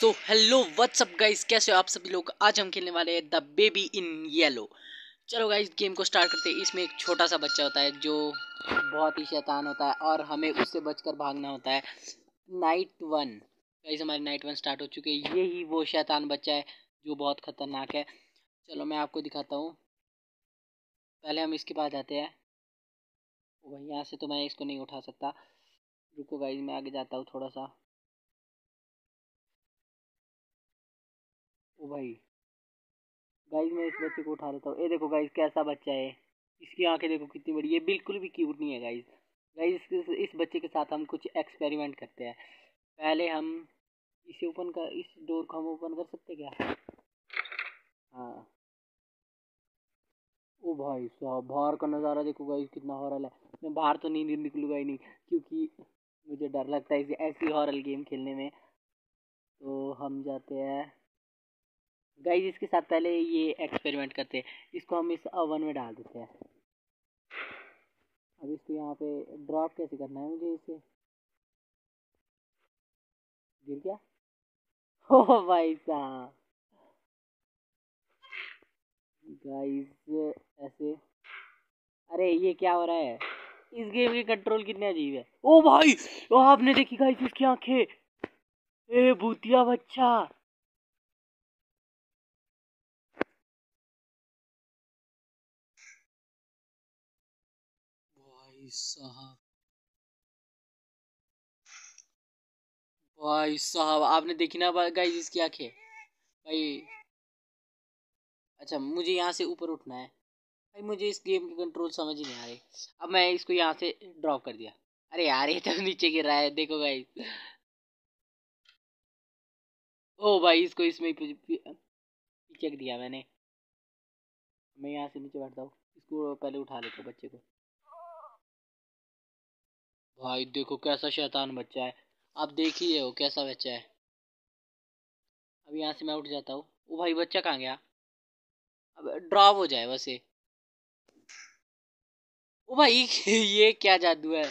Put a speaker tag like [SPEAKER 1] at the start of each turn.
[SPEAKER 1] तो hello what's up guys कैसे हो आप सभी लोग? आज हम खेलने वाले हैं द बेबी इन येलो चलो गाइस गेम को स्टार्ट करते हैं। इसमें एक छोटा सा बच्चा होता है जो बहुत ही शैतान होता है और हमें उससे बचकर भागना होता है। नाइट वन गाइस हमारी नाइट वन स्टार्ट हो चुके है। ये ही वो शैतान बच्चा है जो बहुत ख़तरनाक है। चलो मैं आपको दिखाता हूँ। पहले हम इसके पास जाते हैं। भाई यहाँ से तो मैं इसको नहीं उठा सकता। रुको गाइज़ मैं आगे जाता हूँ थोड़ा सा ओ भाई। गाइस मैं इस बच्चे को उठा लेता हूँ। ये देखो गाइस कैसा बच्चा है। इसकी आँखें देखो कितनी बड़ी है। बिल्कुल भी क्यूट नहीं है गाइस गाइस इस, बच्चे के साथ हम कुछ एक्सपेरिमेंट करते हैं। पहले हम इसे ओपन कर इस डोर को हम ओपन कर सकते क्या? हाँ। ओ भाई साहब बाहर का नज़ारा देखो गाइस कितना हॉरल है। मैं बाहर तो नहीं निकलूँगा ही नहीं क्योंकि मुझे डर लगता है ऐसी हॉरल गेम खेलने में। तो हम जाते हैं। गाइज़ इसके साथ पहले ये एक्सपेरिमेंट करते हैं। इसको हम इस ओवन में डाल देते हैं। अब इसको यहाँ पे ड्रॉप कैसे करना है मुझे इसे? गिर गया? हो भाई साहब। गाइस ऐसे। अरे, ये क्या हो रहा है? इस गेम के कंट्रोल कितने अजीब है। ओ भाई ओ आपने देखी गाइस इसकी आँखें? ए, भूतिया बच्चा। भाई साहब भाई साहब आपने देखी ना गाइस इसकी आँखें? भाई अच्छा मुझे यहाँ से ऊपर उठना है। भाई, मुझे इस गेम के कंट्रोल समझ ही नहीं आ रहे। अब मैं इसको यहाँ से ड्रॉप कर दिया। अरे यार, ये तो नीचे गिर रहा है। देखो गाइस ओ भाई, इसको इसमें पीछे दिया मैंने। मैं यहाँ से नीचे बैठता हूँ। इसको पहले उठा लेता हूँ बच्चे को। भाई, देखो कैसा शैतान बच्चा है। आप देख ही हो कैसा बच्चा है। अब यहाँ से मैं उठ जाता हूँ। वो भाई, बच्चा कहाँ गया? अब ड्रॉप हो जाए वैसे ओ भाई, ये क्या जादू है?